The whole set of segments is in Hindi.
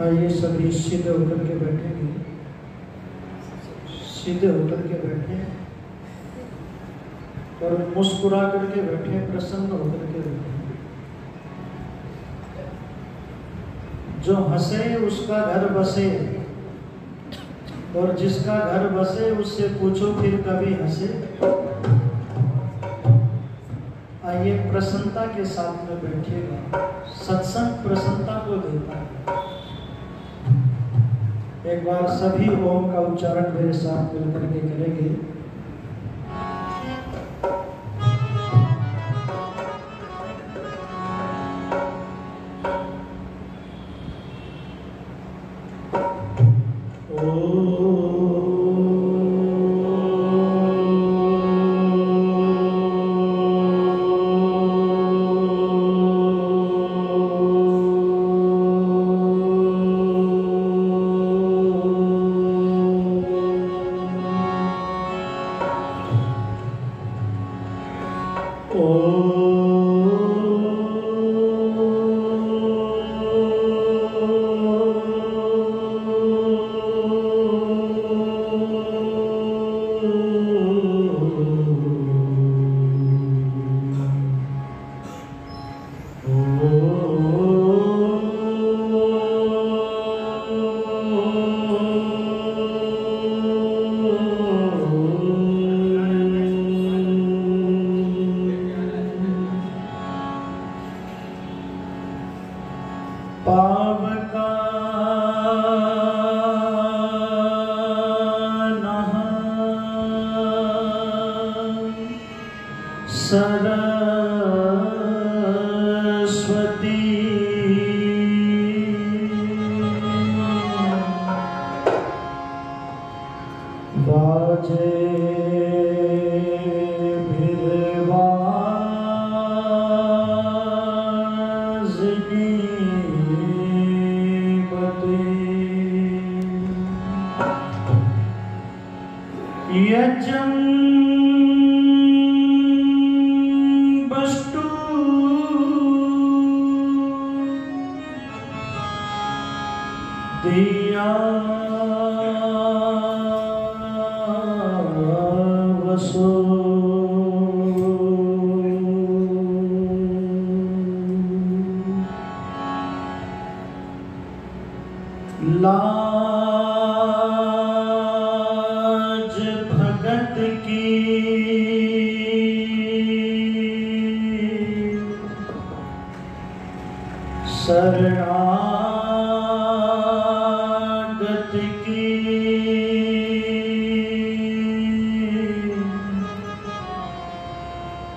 आइए सभी सीधे होकर के बैठेंगे सीधे होकर के बैठे और मुस्कुरा करके बैठे प्रसन्न होकर के बैठे जो हंसे, उसका घर बसे। और जिसका घर बसे, उससे पूछो, फिर कभी हंसे। आइए प्रसन्नता के साथ में बैठिएगा। सत्संग प्रसन्नता को देता है। एक बार सभी ओम का उच्चारण मेरे साथ मिलकर के करेंगे।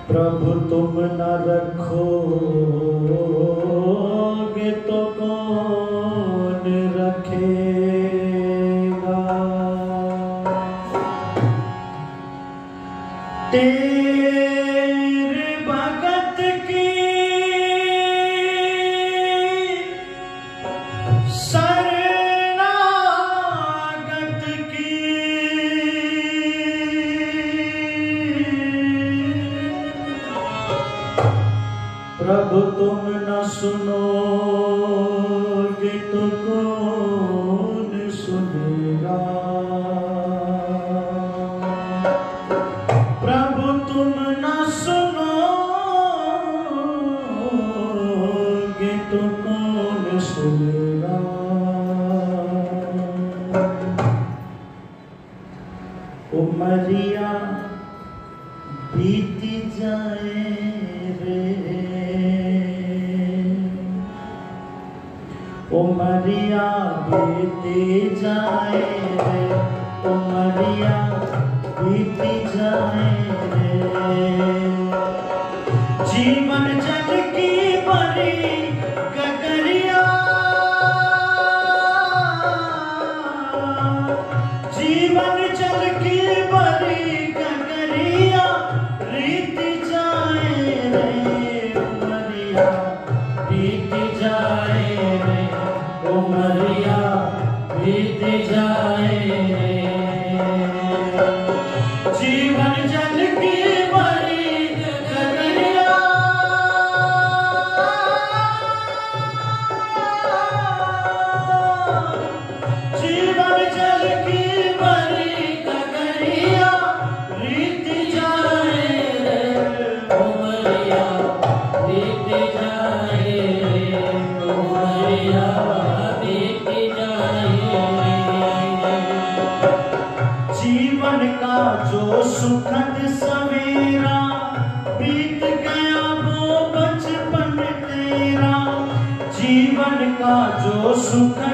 प्रभु तुम न रखोगे तो कौन प्रभु तुम न सुनोगे तो कौन सुनेगा? प्रभु तुम न तो सुनेगा? उमरिया बीती जाए रे। उमरिया बीती जाए रे उमरिया बीती जाए रे जीवन जल की बड़ी जो सुखद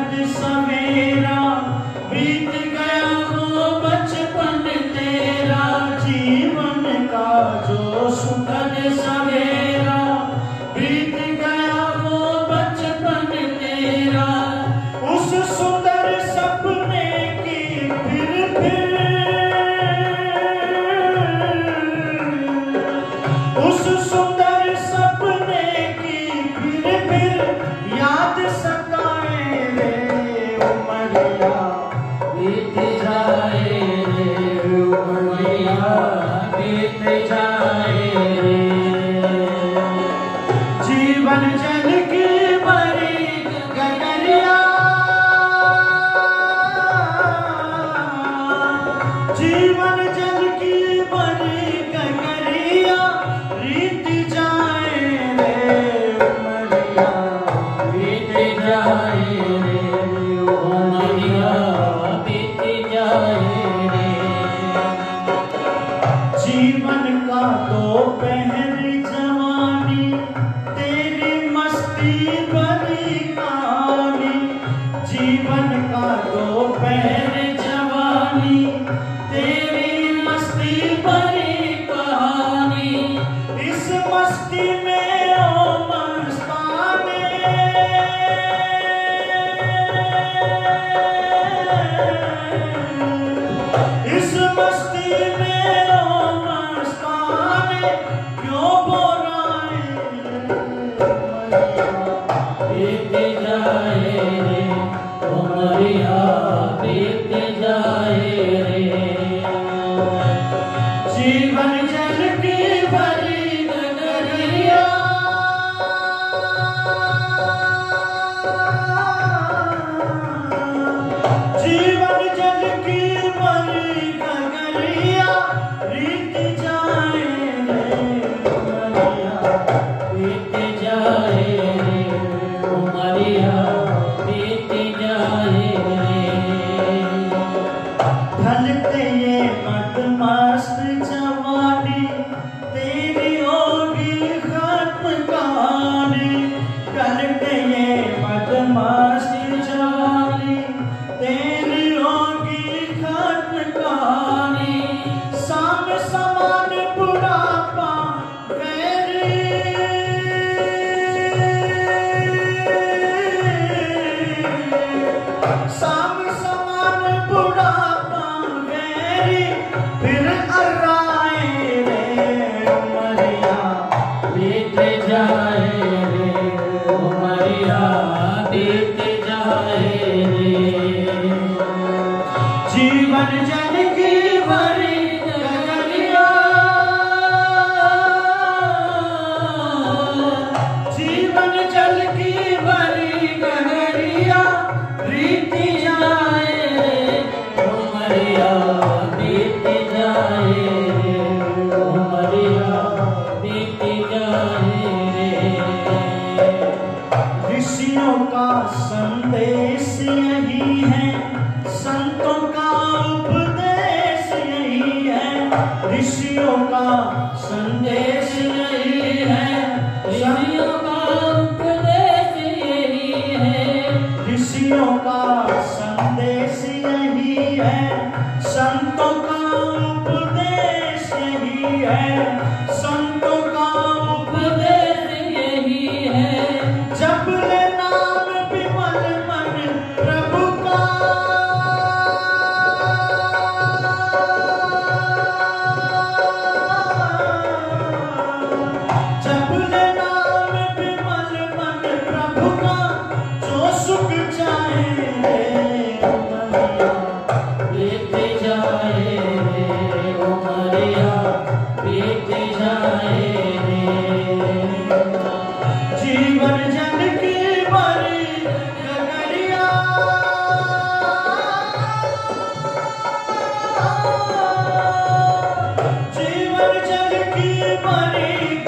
उमरिया बीत उमरिया बीत चढ़ती मरी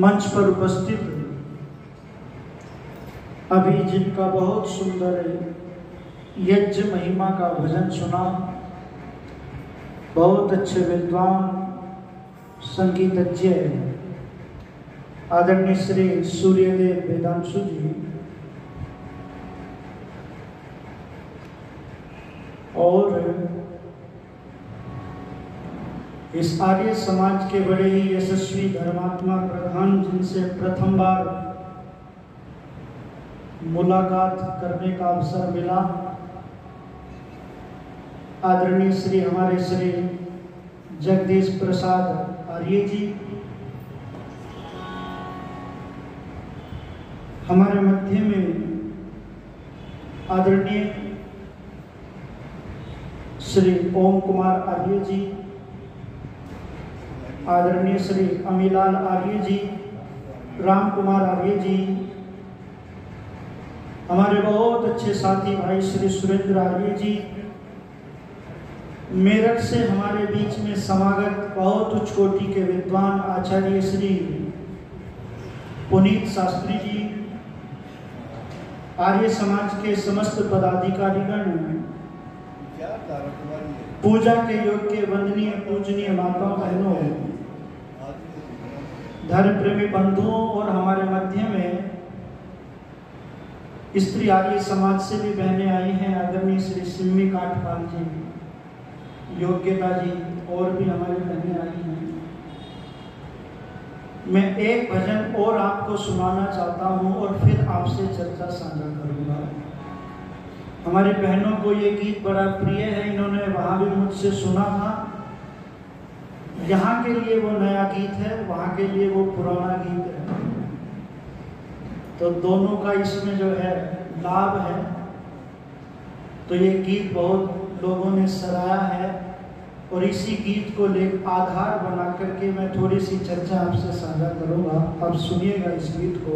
मंच पर उपस्थित अभी जिनका बहुत सुंदर यज्ञ महिमा का भजन सुना, बहुत अच्छे विद्वान संगीतज्ञ आदरणीय श्री सूर्यदेव वेदांशु जी, और इस आर्य समाज के बड़े ही यशस्वी धर्मात्मा प्रधान जिनसे प्रथम बार मुलाकात करने का अवसर मिला, आदरणीय श्री हमारे श्री जगदीश प्रसाद आर्य जी। हमारे मध्य में आदरणीय श्री ओम कुमार आर्य जी आदरणीय श्री अमीलाल आर्य जी राम कुमार आर्य जी हमारे बहुत अच्छे साथी भाई श्री सुरेंद्र आर्य जी मेरठ से हमारे बीच में समागत बहुत उच्च कोटि के विद्वान आचार्य श्री पुनीत शास्त्री जी आर्य समाज के समस्त पदाधिकारीगण पूजा के योग के वंदनीय पूजनीय माता बहनों धर्म प्रेमी बंधुओं और हमारे मध्य में स्त्री आर्य समाज से भी बहने आई हैं आदरणीय श्री सिम्मी काठपाल जी। योग्यता जी और भी हमारी बहने आई हैं। मैं एक भजन और आपको सुनाना चाहता हूँ और फिर आपसे चर्चा साझा करूँगा। हमारी बहनों को ये गीत बड़ा प्रिय है, इन्होंने वहाँ भी मुझसे सुना था। यहाँ के लिए वो नया गीत है, वहाँ के लिए वो पुराना गीत है। तो दोनों का इसमें जो है, लाभ है। तो ये गीत बहुत लोगों ने सराहा है और इसी गीत को ले आधार बना करके मैं थोड़ी सी चर्चा आपसे साझा करूँगा। आप सुनिएगा इस गीत को।